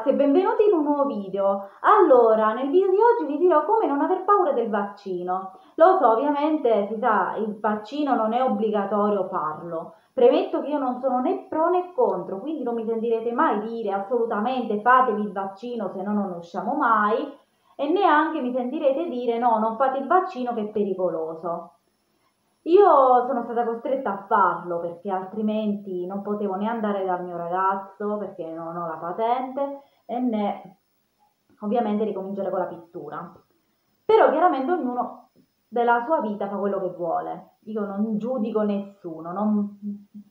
ragazzi e benvenuti in un nuovo video. Allora, nel video di oggi vi dirò come non aver paura del vaccino. Lo so, ovviamente si sa, il vaccino non è obbligatorio farlo. Premetto che io non sono né pro né contro, quindi non mi sentirete mai dire assolutamente fatevi il vaccino se no non usciamo mai e neanche mi sentirete dire no, non fate il vaccino che è pericoloso. Io sono stata costretta a farlo perché altrimenti non potevo né andare dal mio ragazzo perché non ho la patente e né ovviamente ricominciare con la pittura. Però chiaramente ognuno della sua vita fa quello che vuole. Io non giudico nessuno, non,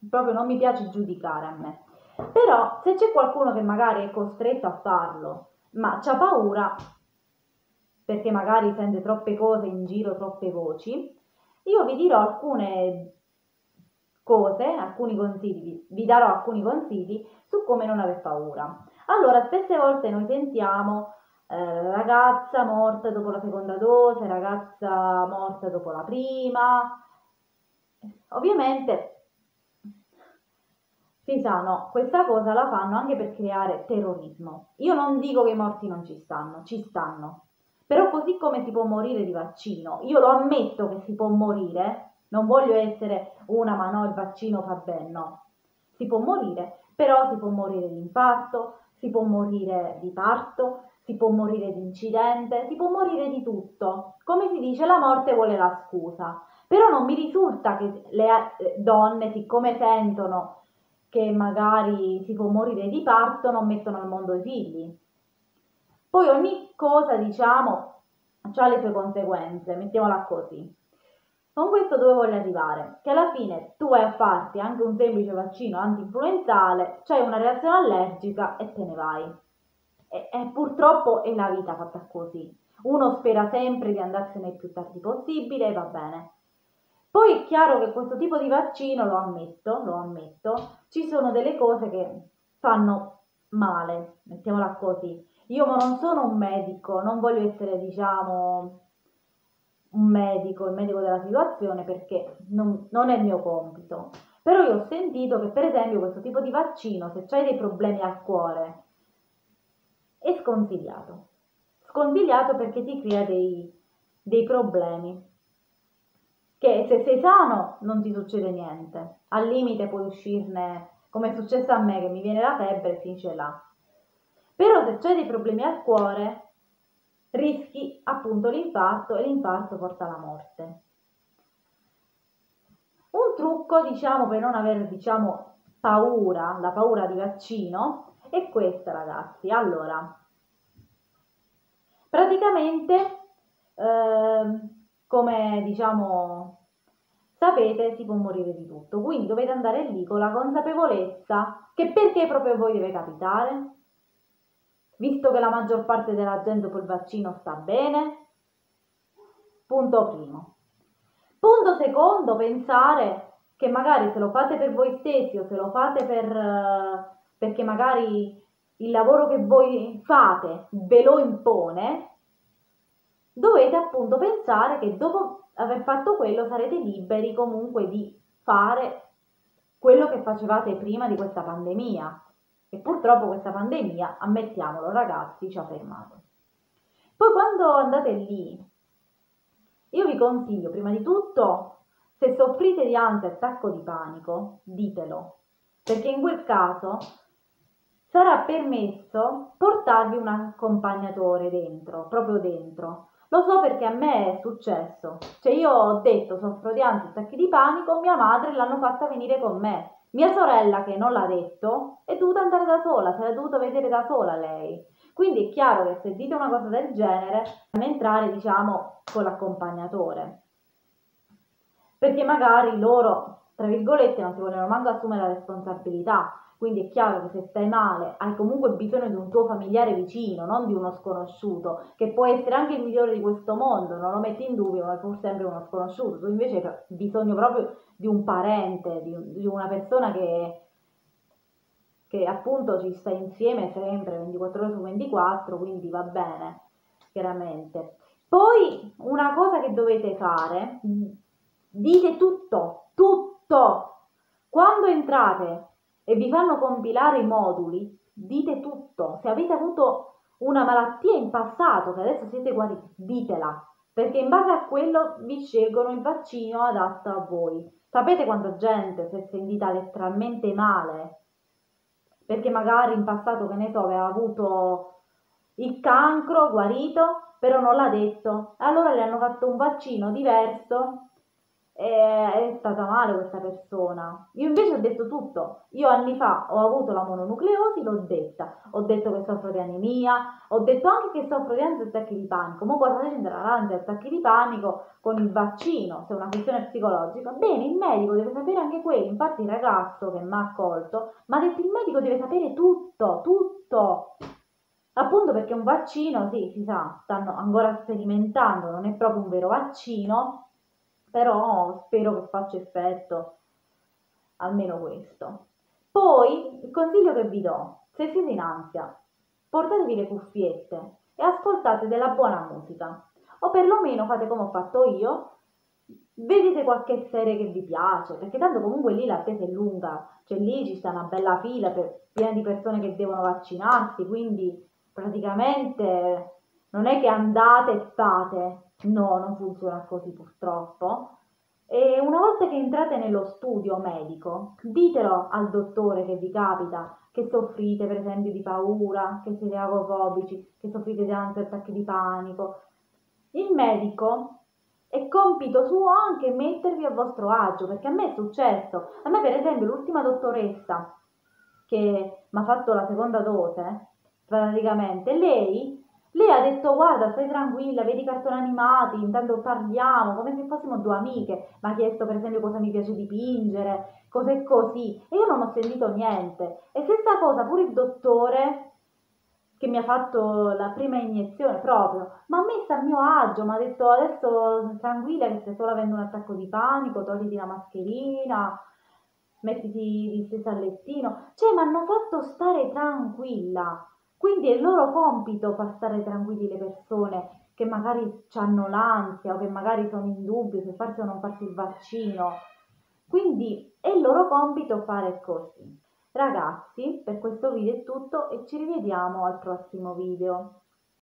proprio non mi piace giudicare a me. Però se c'è qualcuno che magari è costretto a farlo, ma c'ha paura perché magari sente troppe cose in giro, troppe voci, io vi dirò alcune cose, alcuni consigli, vi darò alcuni consigli su come non aver paura. Allora, spesse volte noi sentiamo eh, ragazza morta dopo la seconda dose, ragazza morta dopo la prima. Ovviamente si sa, no, questa cosa la fanno anche per creare terrorismo. Io non dico che i morti non ci stanno, ci stanno, però così come si può morire di vaccino, io lo ammetto che si può morire, non voglio essere una ma no il vaccino fa bene, no. Si può morire, però si può morire di infarto, si può morire di parto, si può morire di incidente, si può morire di tutto. Come si dice, la morte vuole la scusa. Però non mi risulta che le eh, donne, siccome sentono che magari si può morire di parto, non mettono al mondo i figli. Poi ogni cosa, diciamo, ha le sue conseguenze, mettiamola così. Con questo dove voglio arrivare? Che alla fine tu vai a farti anche un semplice vaccino anti-influenzale, c'hai una reazione allergica e te ne vai. E, e purtroppo è la vita fatta così. Uno spera sempre di andarsene il più tardi possibile e va bene. Poi è chiaro che questo tipo di vaccino, lo ammetto, lo ammetto, ci sono delle cose che fanno male, mettiamola così. Io non sono un medico, non voglio essere, diciamo, un medico, il medico della situazione, perché non, non è il mio compito. Però io ho sentito che, per esempio, questo tipo di vaccino, se hai dei problemi al cuore, è sconsigliato. Sconsigliato perché ti crea dei, dei problemi. Che se sei sano non ti succede niente. Al limite puoi uscirne, come è successo a me, che mi viene la febbre e finisce là però se c'è dei problemi al cuore, rischi appunto l'infarto e l'infarto porta alla morte. Un trucco, diciamo, per non avere, diciamo, paura, la paura di vaccino, è questa, ragazzi. Allora, praticamente, eh, come diciamo sapete si può morire di tutto, quindi dovete andare lì con la consapevolezza che perché proprio a voi deve capitare? Visto che la maggior parte della gente il vaccino sta bene? Punto primo. Punto secondo, pensare che magari se lo fate per voi stessi o se lo fate per, uh, perché magari il lavoro che voi fate ve lo impone, dovete appunto pensare che dopo aver fatto quello sarete liberi comunque di fare quello che facevate prima di questa pandemia, e purtroppo questa pandemia, ammettiamolo ragazzi, ci ha fermato. Poi quando andate lì, io vi consiglio prima di tutto, se soffrite di ansia e attacco di panico, ditelo, perché in quel caso sarà permesso portarvi un accompagnatore dentro, proprio dentro. Lo so perché a me è successo. Cioè io ho detto soffro di ansia e attacchi di panico, mia madre l'hanno fatta venire con me mia sorella, che non l'ha detto, è dovuta andare da sola, se l'è dovuta vedere da sola lei. Quindi è chiaro che se dite una cosa del genere, bisogna entrare, diciamo, con l'accompagnatore. Perché magari loro, tra virgolette, non si vogliono manco assumere la responsabilità quindi è chiaro che se stai male hai comunque bisogno di un tuo familiare vicino, non di uno sconosciuto, che può essere anche il migliore di questo mondo, non lo metti in dubbio, ma è pur sempre uno sconosciuto. Tu invece hai bisogno proprio di un parente, di, di una persona che, che appunto ci sta insieme sempre 24 ore su 24, quindi va bene, chiaramente. Poi una cosa che dovete fare, dite tutto, tutto. Quando entrate e vi fanno compilare i moduli, dite tutto. Se avete avuto una malattia in passato che adesso siete guariti, ditela, perché in base a quello vi scelgono il vaccino adatto a voi. Sapete quanta gente si è sentita letteralmente male? Perché magari in passato, che ne so, aveva avuto il cancro guarito, però non l'ha detto. Allora le hanno fatto un vaccino diverso è stata male questa persona. Io invece ho detto tutto. Io anni fa ho avuto la mononucleosi, l'ho detta. Ho detto che soffro di anemia, ho detto anche che soffro di ansia e attacchi di panico. Ma cosa c'entra l'ansia e attacchi di panico con il vaccino? Se è una questione psicologica. Bene, il medico deve sapere anche quello. Infatti il ragazzo che mi ha accolto mi ha detto il medico deve sapere tutto, tutto. Appunto perché un vaccino, sì, si sa, stanno ancora sperimentando, non è proprio un vero vaccino, però spero che faccia effetto almeno questo. Poi il consiglio che vi do, se siete in ansia, portatevi le cuffiette e ascoltate della buona musica o perlomeno fate come ho fatto io, vedete qualche serie che vi piace, perché tanto comunque lì l'attesa è lunga, cioè lì ci sta una bella fila per, piena di persone che devono vaccinarsi, quindi praticamente non è che andate e state, No, non funziona così purtroppo. E una volta che entrate nello studio medico, ditelo al dottore che vi capita che soffrite per esempio di paura, che siete agofobici, che soffrite di ansia attacchi di panico. Il medico è compito suo anche mettervi a vostro agio, perché a me è successo. A me per esempio l'ultima dottoressa che mi ha fatto la seconda dose, praticamente, lei lei ha detto guarda stai tranquilla, vedi i cartoni animati, intanto parliamo come se fossimo due amiche, mi ha chiesto per esempio cosa mi piace dipingere, cose così e io non ho sentito niente. E stessa cosa pure il dottore che mi ha fatto la prima iniezione proprio, ma ha messo a mio agio, mi ha detto adesso tranquilla che stai solo avendo un attacco di panico, togliti la mascherina, mettiti distesa al lettino, cioè mi hanno fatto stare tranquilla. Quindi è il loro compito far stare tranquilli le persone che magari hanno l'ansia o che magari sono in dubbio se farsi o non farsi il vaccino. Quindi è il loro compito fare così. Ragazzi, per questo video è tutto e ci rivediamo al prossimo video.